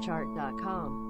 SuperChart.com.